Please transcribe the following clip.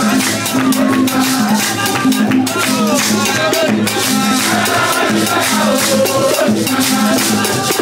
I'm I'm not a fool. I'm not a fool.